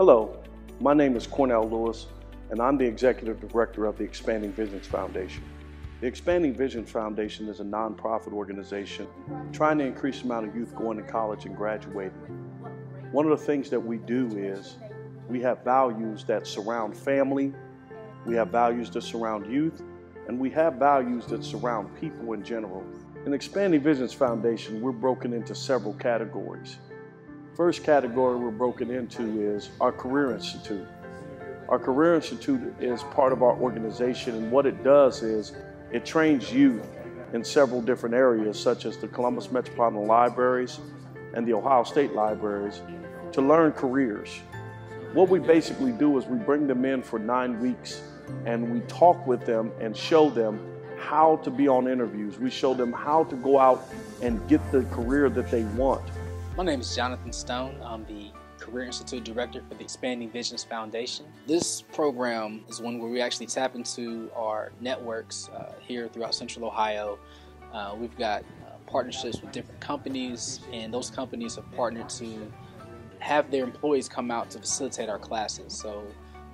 Hello, my name is Cornell Lewis, and I'm the Executive Director of the Expanding Visions Foundation. The Expanding Visions Foundation is a nonprofit organization trying to increase the amount of youth going to college and graduating. One of the things that we do is we have values that surround family, we have values that surround youth, and we have values that surround people in general. In Expanding Visions Foundation, we're broken into several categories. First category we're broken into is our Career Institute. Our Career Institute is part of our organization, and what it does is it trains youth in several different areas, such as the Columbus Metropolitan Libraries and the Ohio State Libraries, to learn careers. What we basically do is we bring them in for nine weeks and we talk with them and show them how to be on interviews. We show them how to go out and get the career that they want. My name is Jonathan Stone. I'm the Career Institute Director for the Expanding Visions Foundation. This program is one where we actually tap into our networks uh, here throughout Central Ohio. Uh, we've got uh, partnerships with different companies, and those companies have partnered to have their employees come out to facilitate our classes. So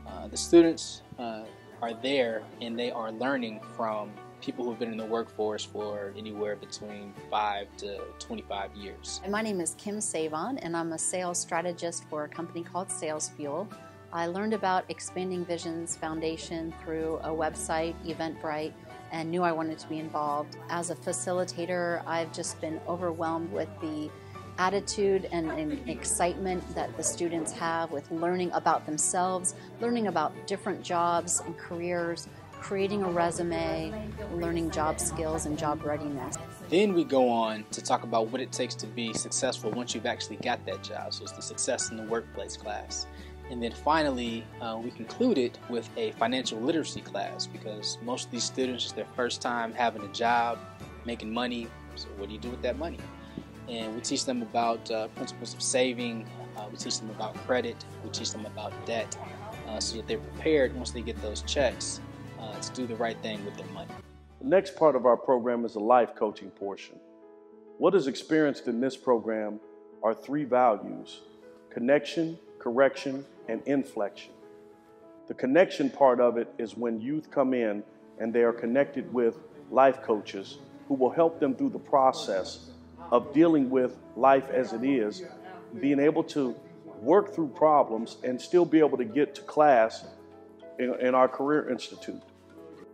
uh, the students uh, are there and they are learning from people who've been in the workforce for anywhere between 5 to 25 years. My name is Kim Savon and I'm a sales strategist for a company called SalesFuel. I learned about Expanding Visions Foundation through a website, Eventbrite, and knew I wanted to be involved. As a facilitator, I've just been overwhelmed with the attitude and, and, excitement that the students have with learning about themselves, learning about different jobs and careers, creating a resume, learning job skills and job readiness. Then we go on to talk about what it takes to be successful once you've actually got that job. So it's the success in the workplace class. And then finally, uh, we concluded with a financial literacy class because most of these students, it's their first time having a job, making money. So, what do you do with that money? And we teach them about uh, principles of saving, uh, we teach them about credit, we teach them about debt uh, so that they're prepared once they get those checks uh, to do the right thing with their money. The next part of our program is the life coaching portion. What is experienced in this program are three values connection, correction, and inflection. The connection part of it is when youth come in and they are connected with life coaches who will help them through the process of dealing with life as it is, being able to work through problems and still be able to get to class in, our Career Institute.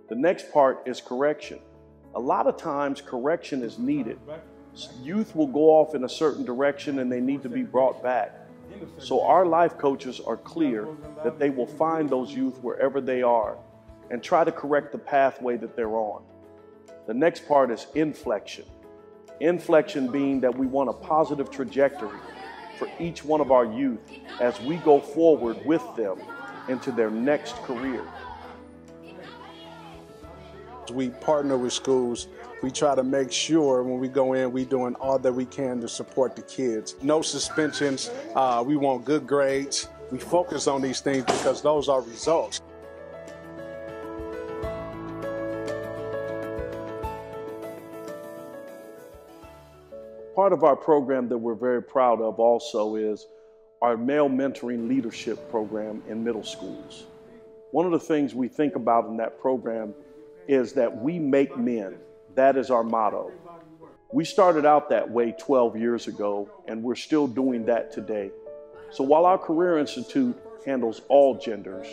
The next part is correction. A lot of times, correction is needed. Youth will go off in a certain direction and they need to be brought back. So, our life coaches are clear that they will find those youth wherever they are and try to correct the pathway that they're on. The next part is inflection. Inflection being that we want a positive trajectory for each one of our youth as we go forward with them into their next career. We partner with schools. We try to make sure when we go in, we're doing all that we can to support the kids. No suspensions. Uh, we want good grades. We focus on these things because those are results. Part of our program that we're very proud of also is our male mentoring leadership program in middle schools. One of the things we think about in that program is that we make men. That is our motto. We started out that way 12 years ago, and we're still doing that today. So while our Career Institute handles all genders,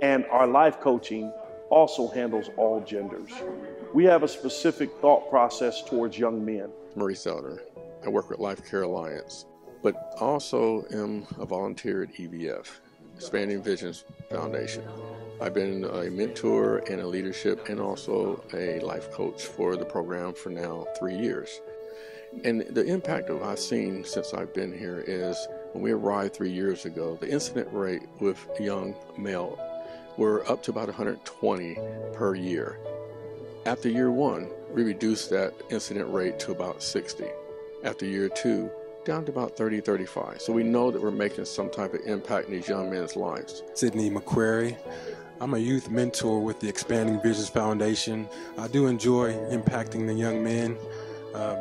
and our life coaching also handles all genders, we have a specific thought process towards young men. Maurice Elder. I work with LifeCare Alliance, but also am a volunteer at EVF, Expanding Visions Foundation. I've been a mentor and a leadership and also a life coach for the program for now three years. And the impact of I've seen since I've been here is when we arrived three years ago, the incident rate with young male were up to about 120 per year. After year one, we reduced that incident rate to about 60. After year two, down to about 30, 35. So we know that we're making some type of impact in these young men's lives. Sydney McQuarrie. I'm a youth mentor with the Expanding Visions Foundation. I do enjoy impacting the young men. Uh,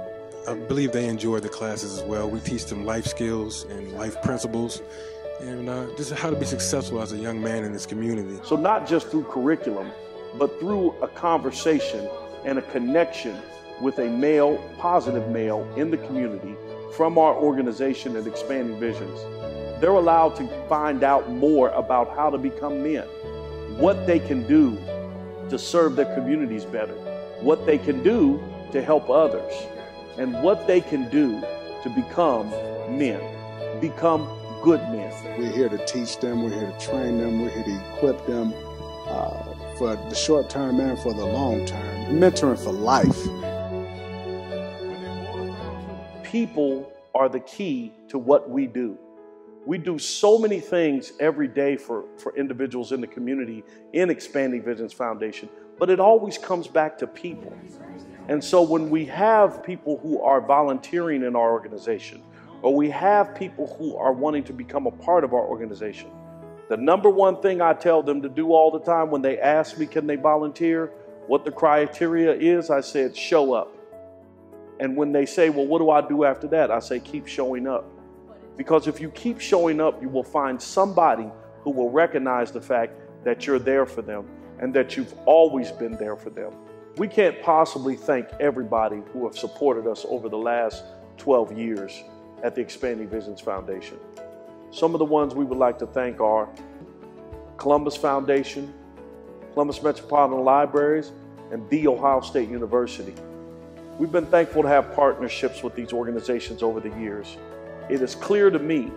I believe they enjoy the classes as well. We teach them life skills and life principles, and uh, just how to be successful as a young man in this community. So, not just through curriculum, but through a conversation and a connection with a male, positive male in the community from our organization at Expanding Visions. They're allowed to find out more about how to become men, what they can do to serve their communities better, what they can do to help others, and what they can do to become men, become good men. We're here to teach them, we're here to train them, we're here to equip them uh, for the short term and for the long term. Mentoring for life. People are the key to what we do. We do so many things every day for, for individuals in the community in Expanding Visions Foundation, but it always comes back to people. And so when we have people who are volunteering in our organization, or we have people who are wanting to become a part of our organization, the number one thing I tell them to do all the time when they ask me, can they volunteer, what the criteria is, I said, show up. And when they say, well, what do I do after that? I say, keep showing up. Because if you keep showing up, you will find somebody who will recognize the fact that you're there for them and that you've always been there for them. We can't possibly thank everybody who have supported us over the last 12 years at the Expanding Visions Foundation. Some of the ones we would like to thank are Columbus Foundation, Columbus Metropolitan Libraries, and The Ohio State University. We've been thankful to have partnerships with these organizations over the years. It is clear to me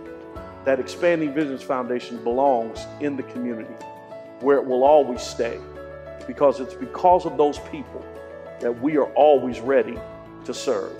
that Expanding Visions Foundation belongs in the community where it will always stay because it's because of those people that we are always ready to serve.